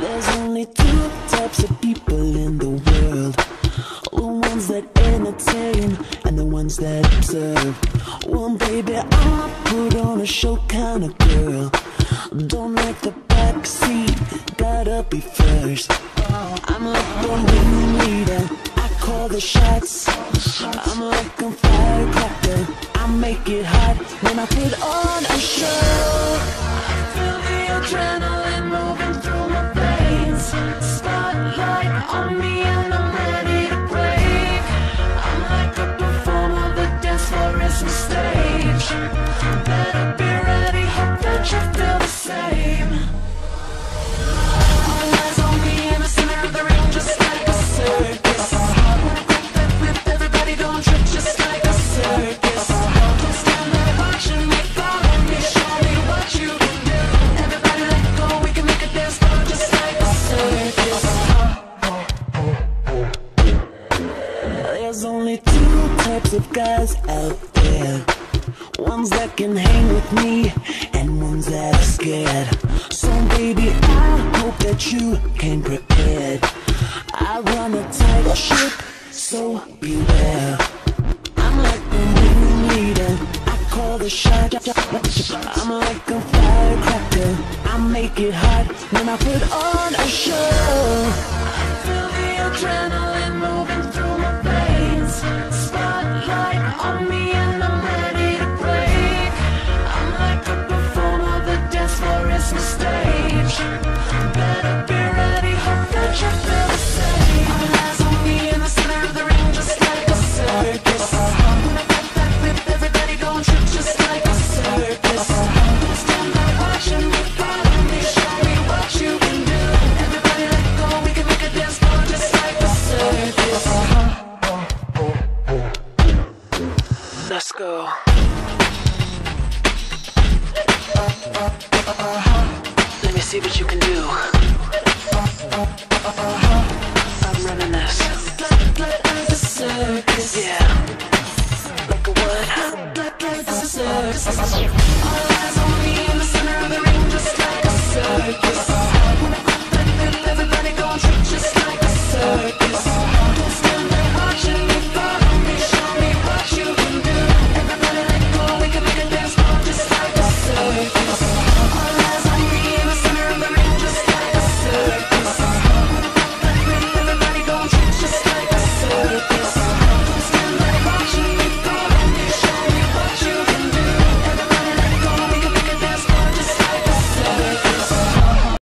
There's only two types of people in the world. The ones that entertain and the ones that observe. Well baby, I'm put on a show kind of girl. Don't like the back seat, gotta be first. I'm like the ringleader, I call the shots. I'm like a firecracker, I make it hot When I put on a show Spotlight types of guys out there. Ones that can hang with me and ones that are scared. So baby, I hope that you came prepared. I run a tight ship, so beware. I'm like the ringleader, I call the shot I'm like a firecracker, I make it hot when I put on a show me Let's go. Let me see what you can do. I'm running this. Yeah. Like a what?